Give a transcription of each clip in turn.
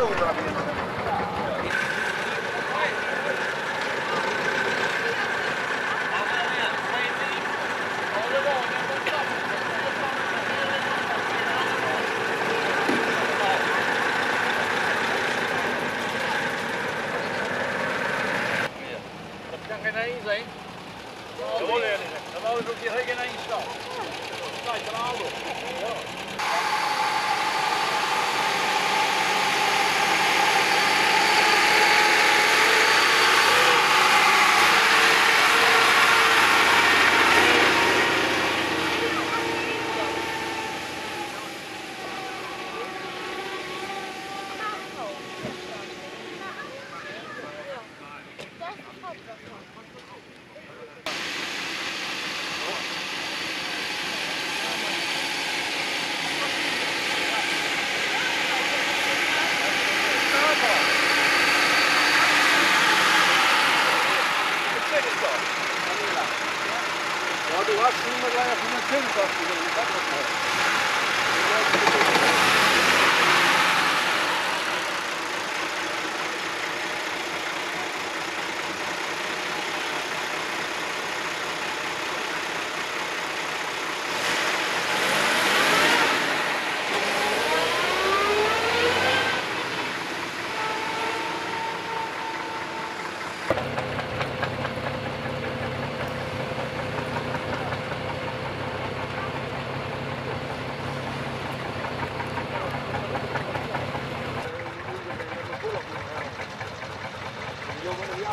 Valeu, meu amigo.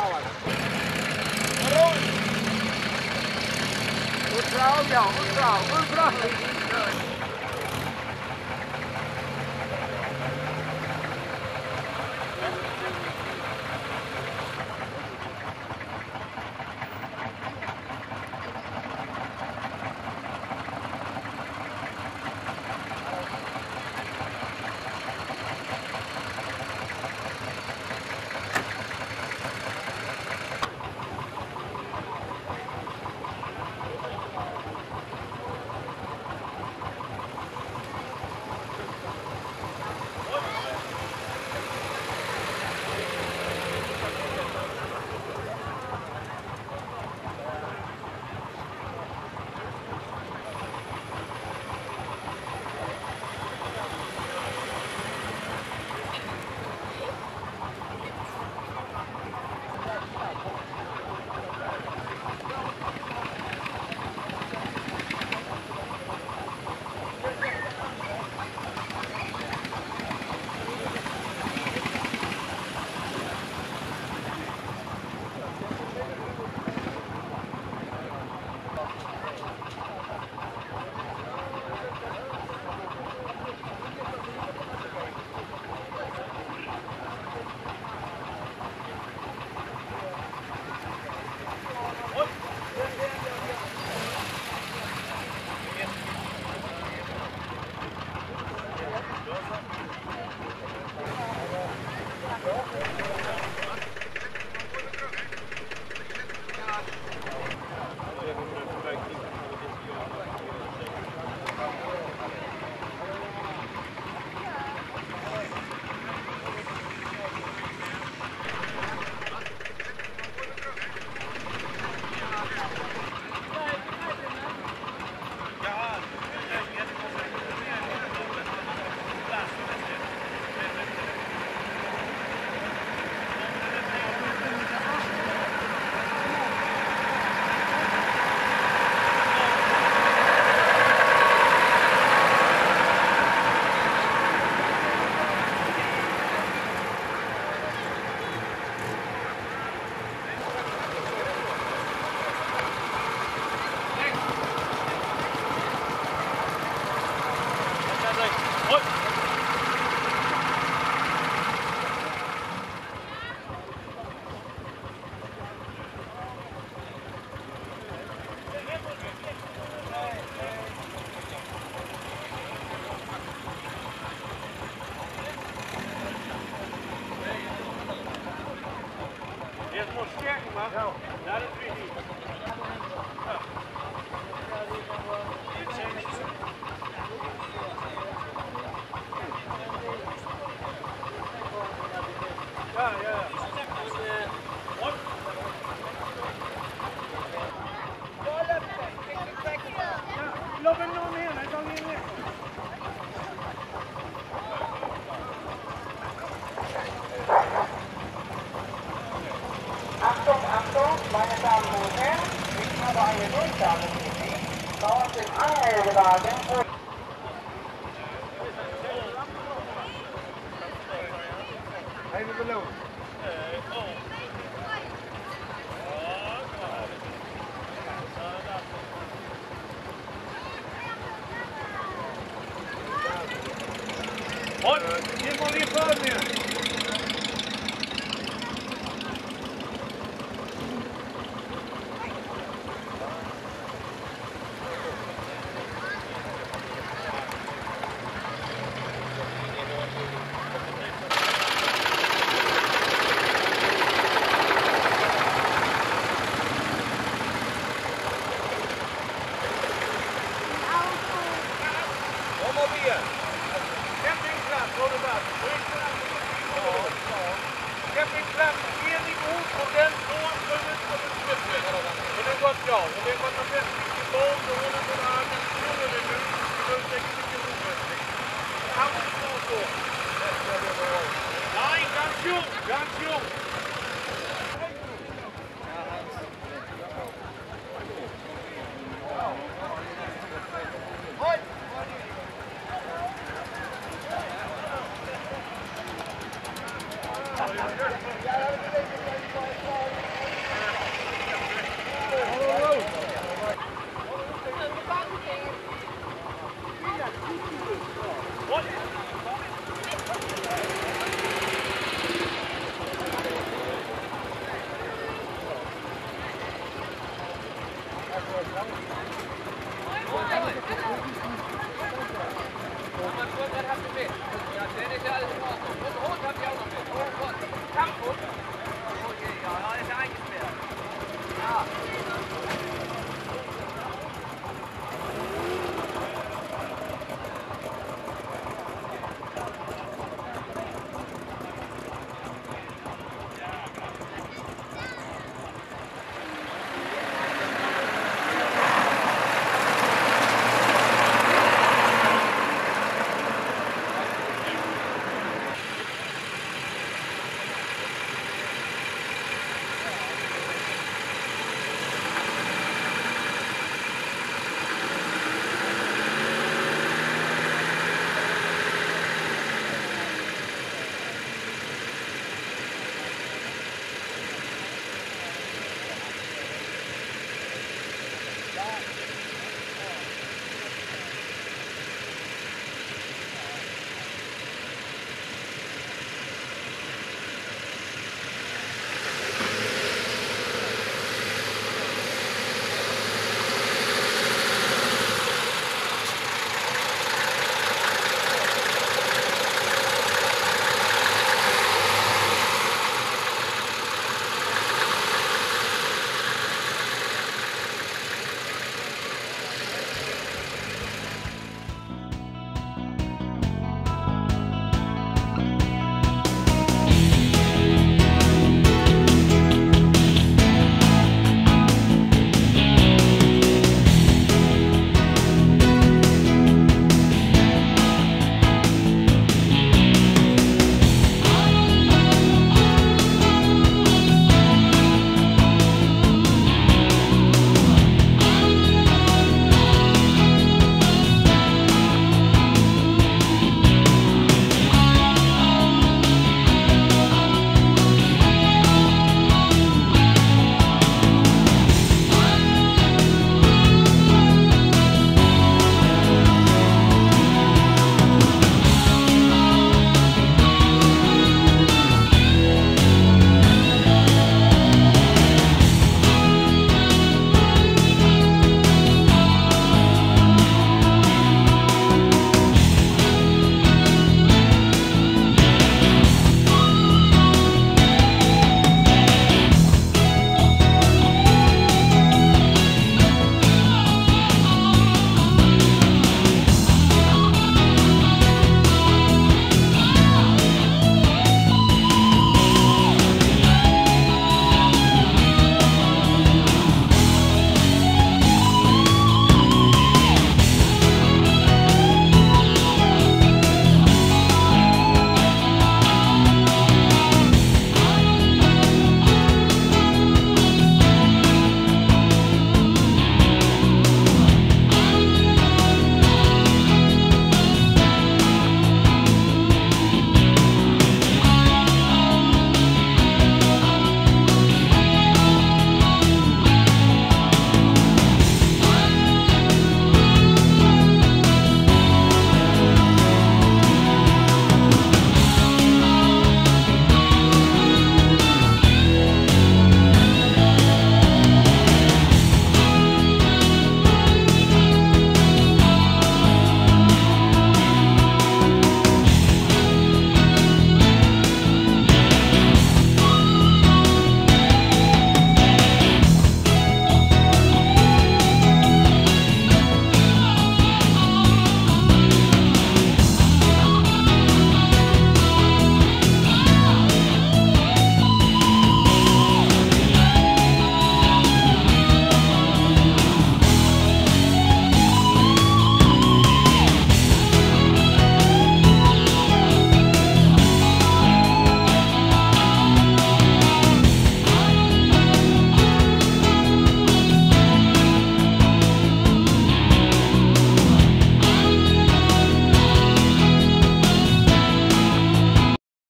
到了。Hello，我找表，我找，我找。Ja, jag vet att de flesta fick barn och håller på med alkoholen nu. Så det är mycket roligt. Han var så. Nej, inte han fjol. Han fjol.